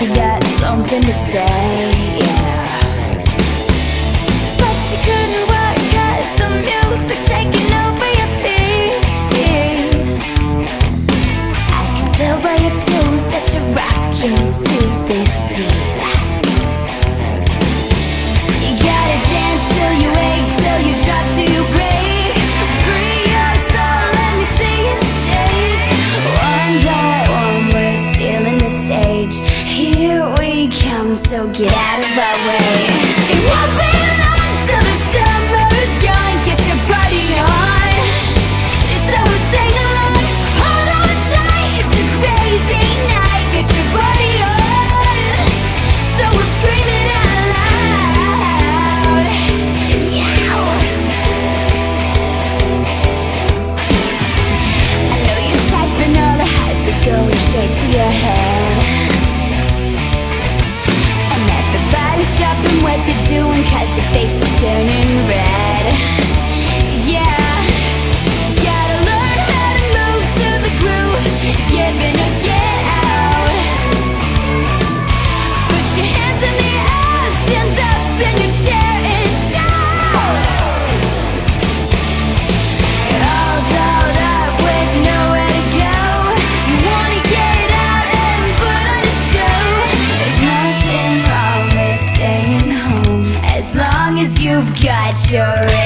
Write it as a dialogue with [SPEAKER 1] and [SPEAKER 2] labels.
[SPEAKER 1] you got something to say, yeah. But you couldn't work cause the music's taking over your feet. I can tell by your tunes that you're rocking too. going straight to your head And everybody's stopping what they're doing Cause your face is turning. You've got your